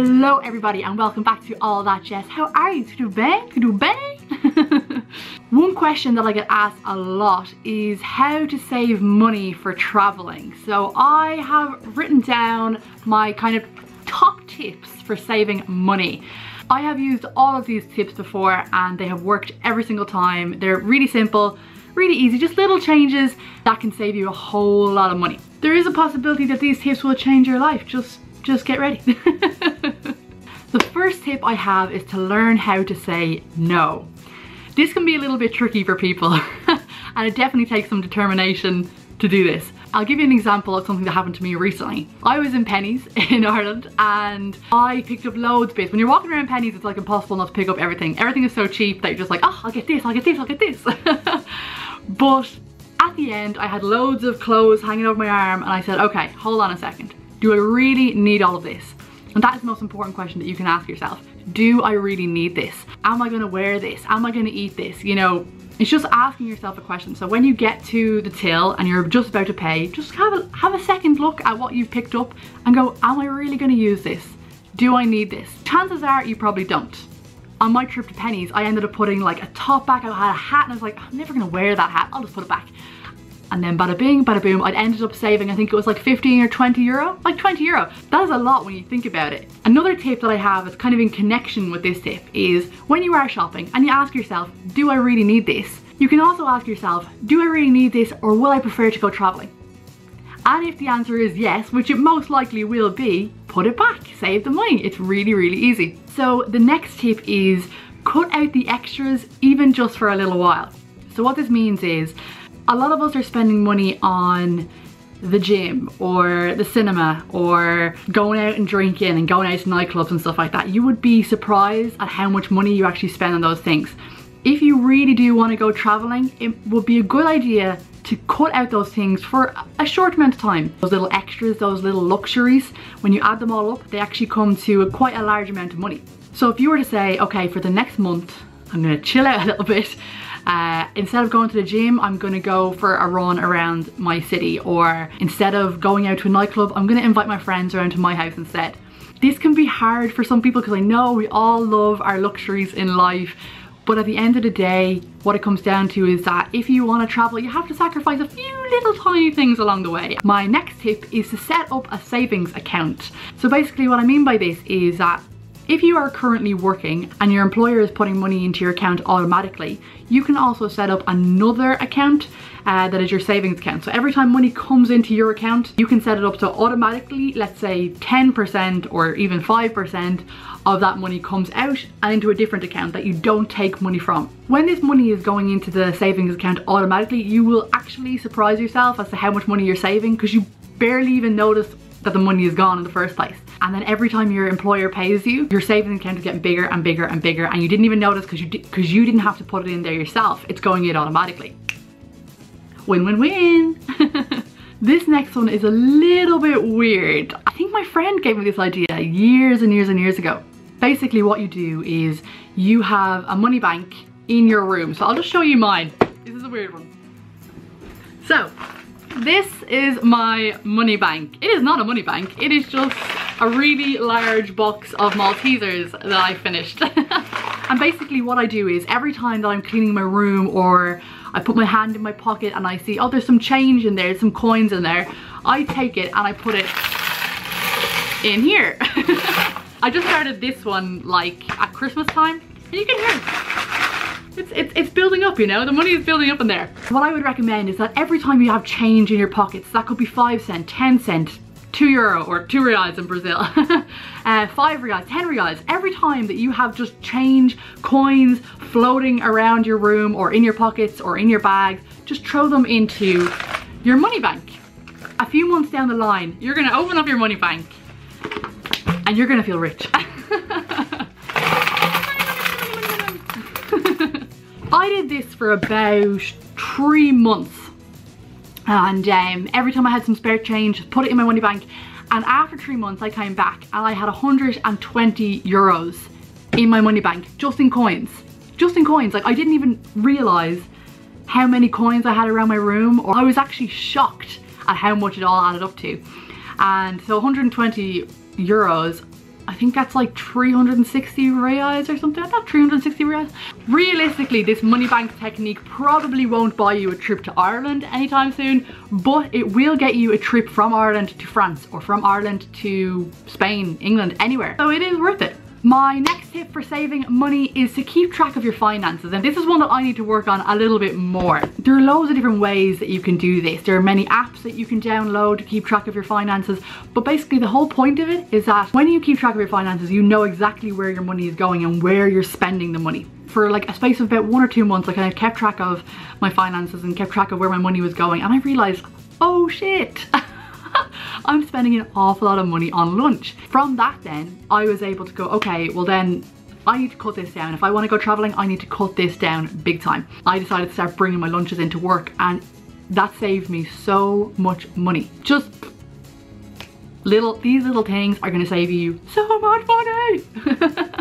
Hello everybody and welcome back to All That Jess. How are you? Tudo bem? Tudo bem? One question that I get asked a lot is how to save money for traveling. So I have written down my kind of top tips for saving money. I have used all of these tips before and they have worked every single time. They're really simple, really easy, just little changes that can save you a whole lot of money. There is a possibility that these tips will change your life. Just just get ready. the first tip I have is to learn how to say no. This can be a little bit tricky for people and it definitely takes some determination to do this. I'll give you an example of something that happened to me recently. I was in Penneys in Ireland and I picked up loads of bits. When you're walking around Penneys, it's like impossible not to pick up everything. Everything is so cheap that you're just like, oh, I'll get this, I'll get this, I'll get this. but at the end, I had loads of clothes hanging over my arm and I said, okay, hold on a second. Do I really need all of this? And that is the most important question that you can ask yourself. Do I really need this? Am I gonna wear this? Am I gonna eat this? You know, it's just asking yourself a question. So when you get to the till and you're just about to pay, just have a, have a second look at what you've picked up and go, am I really gonna use this? Do I need this? Chances are you probably don't. On my trip to Penneys, I ended up putting like a top back, I had a hat and I was like, I'm never gonna wear that hat, I'll just put it back and then bada bing, bada boom, I'd ended up saving, I think it was like 15 or 20 euro, like 20 euro. That is a lot when you think about it. Another tip that I have is kind of in connection with this tip is when you are shopping and you ask yourself, do I really need this? You can also ask yourself, do I really need this or will I prefer to go traveling? And if the answer is yes, which it most likely will be, put it back, save the money. It's really, really easy. So the next tip is cut out the extras even just for a little while. So what this means is a lot of us are spending money on the gym or the cinema or going out and drinking and going out to nightclubs and stuff like that. You would be surprised at how much money you actually spend on those things. If you really do want to go traveling, it would be a good idea to cut out those things for a short amount of time. Those little extras, those little luxuries, when you add them all up, they actually come to a, quite a large amount of money. So if you were to say, okay, for the next month, I'm gonna chill out a little bit uh, instead of going to the gym, I'm gonna go for a run around my city or instead of going out to a nightclub, I'm gonna invite my friends around to my house instead. This can be hard for some people because I know we all love our luxuries in life but at the end of the day, what it comes down to is that if you want to travel, you have to sacrifice a few little tiny things along the way. My next tip is to set up a savings account. So basically what I mean by this is that if you are currently working and your employer is putting money into your account automatically, you can also set up another account uh, that is your savings account. So every time money comes into your account, you can set it up to automatically, let's say 10% or even 5% of that money comes out and into a different account that you don't take money from. When this money is going into the savings account automatically, you will actually surprise yourself as to how much money you're saving because you barely even notice that the money is gone in the first place. And then every time your employer pays you, your savings account is getting bigger and bigger and bigger and you didn't even notice because you, because you didn't have to put it in there yourself. It's going in automatically. Win, win, win. this next one is a little bit weird. I think my friend gave me this idea years and years and years ago. Basically what you do is you have a money bank in your room. So I'll just show you mine. This is a weird one. So this is my money bank. It is not a money bank. It is just a really large box of Maltesers that I finished. and basically what I do is every time that I'm cleaning my room or I put my hand in my pocket and I see, oh, there's some change in there, some coins in there, I take it and I put it in here. I just started this one like at Christmas time and you can hear it's, it's, it's building up, you know? The money is building up in there. What I would recommend is that every time you have change in your pockets, that could be 5 cent, 10 cent, 2 euro or 2 reals in Brazil, uh, 5 reals, 10 reals, every time that you have just change, coins floating around your room or in your pockets or in your bags, just throw them into your money bank. A few months down the line, you're gonna open up your money bank and you're gonna feel rich. I did this for about three months and um, every time I had some spare change, put it in my money bank and after three months I came back and I had 120 euros in my money bank, just in coins. Just in coins, like I didn't even realize how many coins I had around my room or I was actually shocked at how much it all added up to. And so 120 euros I think that's like 360 reais or something like that, 360 reais. Realistically, this money bank technique probably won't buy you a trip to Ireland anytime soon, but it will get you a trip from Ireland to France or from Ireland to Spain, England, anywhere. So it is worth it. My next tip for saving money is to keep track of your finances and this is one that I need to work on a little bit more. There are loads of different ways that you can do this. There are many apps that you can download to keep track of your finances but basically the whole point of it is that when you keep track of your finances you know exactly where your money is going and where you're spending the money. For like a space of about one or two months like I kept track of my finances and kept track of where my money was going and I realised oh shit I'm spending an awful lot of money on lunch. From that then, I was able to go, okay, well then I need to cut this down. If I want to go traveling, I need to cut this down big time. I decided to start bringing my lunches into work and that saved me so much money. Just little, these little things are going to save you so much money.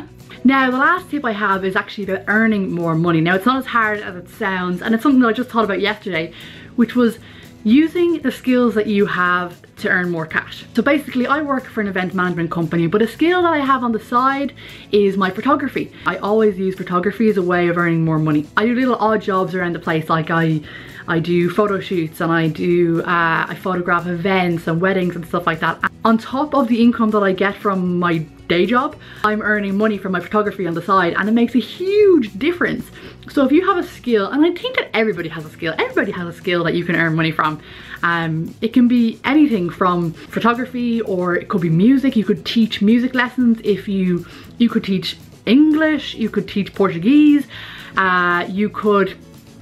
Now, the last tip I have is actually about earning more money. Now, it's not as hard as it sounds, and it's something that I just thought about yesterday, which was using the skills that you have to earn more cash. So basically I work for an event management company but a skill that I have on the side is my photography. I always use photography as a way of earning more money. I do little odd jobs around the place like I I do photo shoots and I do uh, I photograph events and weddings and stuff like that. On top of the income that I get from my day job, I'm earning money from my photography on the side and it makes a huge difference. So if you have a skill, and I think that everybody has a skill, everybody has a skill that you can earn money from. Um, it can be anything from photography or it could be music. You could teach music lessons if you, you could teach English, you could teach Portuguese, uh, you could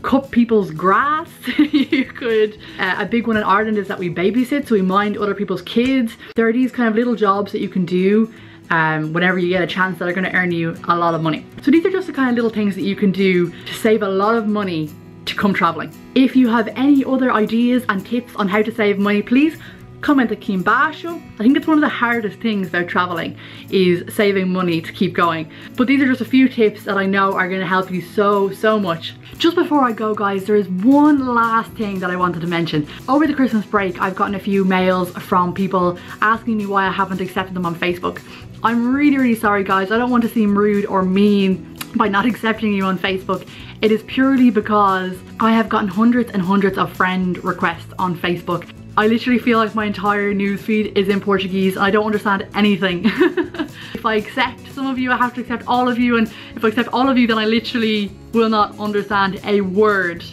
cut people's grass. you could, uh, a big one in Ireland is that we babysit, so we mind other people's kids. There are these kind of little jobs that you can do um, whenever you get a chance that are going to earn you a lot of money. So these are just the kind of little things that you can do to save a lot of money to come traveling. If you have any other ideas and tips on how to save money, please comment aqui embaixo. I think it's one of the hardest things about traveling is saving money to keep going. But these are just a few tips that I know are gonna help you so, so much. Just before I go guys, there is one last thing that I wanted to mention. Over the Christmas break, I've gotten a few mails from people asking me why I haven't accepted them on Facebook. I'm really, really sorry guys. I don't want to seem rude or mean by not accepting you on Facebook. It is purely because I have gotten hundreds and hundreds of friend requests on Facebook I literally feel like my entire newsfeed is in Portuguese I don't understand anything. if I accept some of you, I have to accept all of you and if I accept all of you then I literally will not understand a word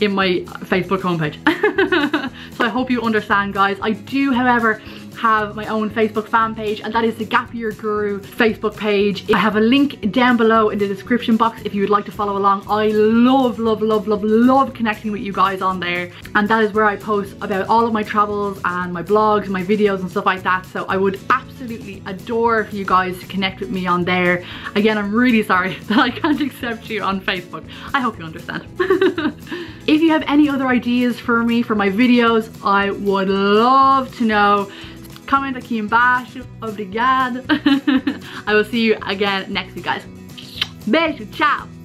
in my Facebook homepage. so I hope you understand guys. I do however have my own Facebook fan page and that is the Gap Year Guru Facebook page. I have a link down below in the description box if you would like to follow along. I love, love, love, love, love connecting with you guys on there and that is where I post about all of my travels and my blogs my videos and stuff like that. So I would absolutely adore for you guys to connect with me on there. Again, I'm really sorry that I can't accept you on Facebook. I hope you understand. if you have any other ideas for me for my videos, I would love to know comment aqui embaixo. Obrigada. I will see you again next week, guys. Beijo, tchau.